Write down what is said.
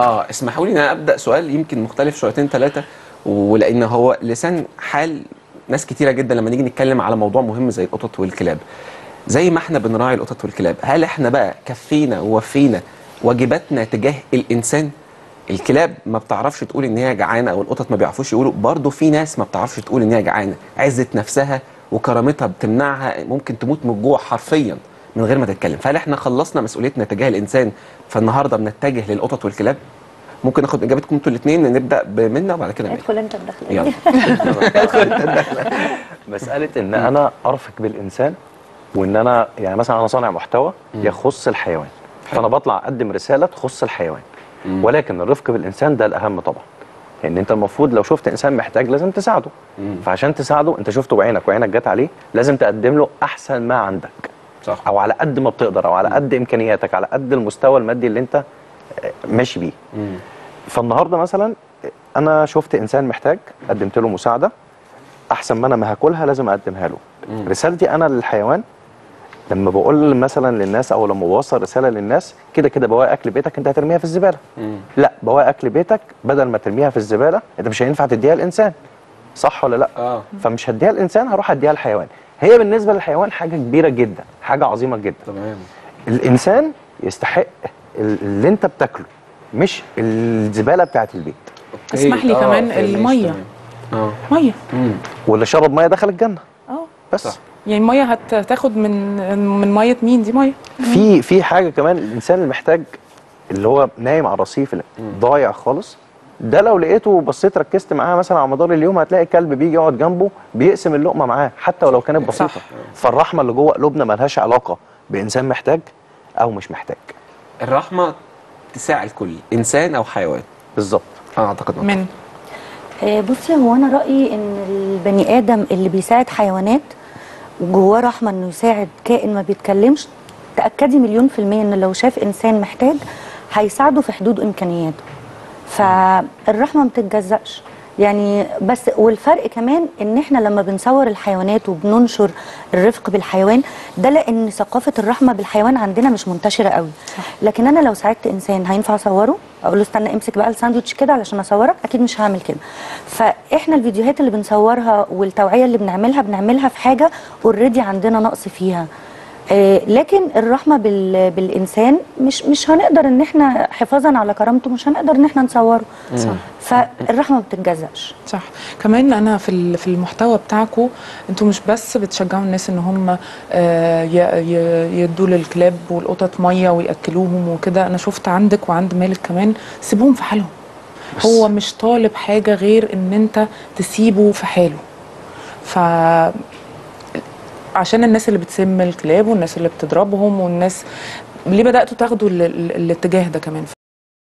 آه اسمحوا لي إن أنا أبدأ سؤال يمكن مختلف شويتين ثلاثة ولأن هو لسان حال ناس كتيرة جدا لما نيجي نتكلم على موضوع مهم زي القطط والكلاب. زي ما إحنا بنراعي القطط والكلاب هل إحنا بقى كفينا ووفينا واجباتنا تجاه الإنسان؟ الكلاب ما بتعرفش تقول إن هي جعانة أو القطط ما بيعرفوش يقولوا برضه في ناس ما بتعرفش تقول إن هي جعانة. عزه نفسها وكرامتها بتمنعها ممكن تموت من الجوع حرفيا. من غير ما تتكلم. فهل إحنا خلصنا مسؤوليتنا تجاه الإنسان فالنهاردة بنتجه للقطط والكلاب؟ ممكن ناخد إجابتكم أنتوا الاثنين نبدا بمنا وبعد كده. ادخل انت بدخل يلا. مسألة إن أنا أرفق بالإنسان وإن أنا يعني مثلا أنا صانع محتوى يخص الحيوان. فأنا بطلع أقدم رسالة تخص الحيوان. ولكن الرفق بالإنسان ده الأهم طبعا. ان أنت المفروض لو شفت إنسان محتاج لازم تساعده. فعشان تساعده أنت شفته بعينك وعينك جت عليه لازم تقدم له أحسن ما عندك. صح. أو على قد ما بتقدر أو على قد إمكانياتك على قد المستوى المادي اللي أنت آه، ماشي بيه. مم. فالنهاردة مثلا أنا شفت إنسان محتاج قدمت له مساعدة أحسن ما أنا ما هاكلها لازم أقدمها له. مم. رسالتي أنا للحيوان لما بقول مثلا للناس أو لما بوصل رسالة للناس كده كده بواقي أكل بيتك أنت هترميها في الزبالة. مم. لا بواقي أكل بيتك بدل ما ترميها في الزبالة أنت مش هينفع تديها الانسان صح ولا لا؟ آه. فمش هديها الانسان هروح أديها الحيوان هي بالنسبة للحيوان حاجة كبيرة جدا حاجة عظيمة جدا. تمام. الإنسان يستحق ال- اللي أنت بتاكله مش الزبالة بتاعت البيت. أوكي. اسمح لي آه، كمان. تمام. آه. مية. واللي شرب مية دخل الجنة. آه. بس. صح. يعني المية هتاخد من من مية مين؟ دي مية. في في حاجة كمان الإنسان اللي محتاج اللي هو نايم على الرصيف ضايع خالص ده لو لقيته وبصيت ركزت معاه مثلا على مدار اليوم هتلاقي كلب بيجي يقعد جنبه بيقسم اللقمة معاه حتى ولو كانت بسيطة. صح. فالرحمة اللي جوه قلوبنا ملهاش علاقة بإنسان محتاج أو مش محتاج. الرحمة تساع الكل إنسان أو حيوان. بالظبط. آه أعتقد. من. آه، بصي هو أنا رأيي إن البني آدم اللي بيساعد حيوانات وجواه رحمة إنه يساعد كائن ما بيتكلمش تأكدي مليون في المية إن لو شاف إنسان محتاج هيساعده في حدود إمكانياته. فالرحمة ما بتتجزأش. يعني بس والفرق كمان إن إحنا لما بنصور الحيوانات وبننشر الرفق بالحيوان ده لأن ثقافة الرحمة بالحيوان عندنا مش منتشرة قوي. لكن أنا لو ساعدت إنسان هينفع أصوره؟ أقول له استنى امسك بقى الساندوتش كده علشان أصورك؟ أكيد مش هعمل كده. فإحنا الفيديوهات اللي بنصورها والتوعية اللي بنعملها بنعملها في حاجة اوريدي عندنا نقص فيها. لكن الرحمة بال... بالإنسان مش مش هنقدر إن إحنا حفاظا على كرامته مش هنقدر إن إحنا نصوره. صح. فالرحمة ما بتتجزأش. صح. كمان أنا في ال- في المحتوى بتاعكم أنتوا مش بس بتشجعوا الناس إن هم آه، ي- ي- يدوا للكلاب والقطط مية ويأكلوهم وكده. أنا شفت عندك وعند مالك كمان سيبهم في حالهم. بس. هو مش طالب حاجة غير إن أنت تسيبه في حاله. ف عشان الناس اللي بتسم الكلاب والناس اللي بتضربهم والناس ليه بدأتوا تاخدوا ال- ال- الاتجاه ده كمان؟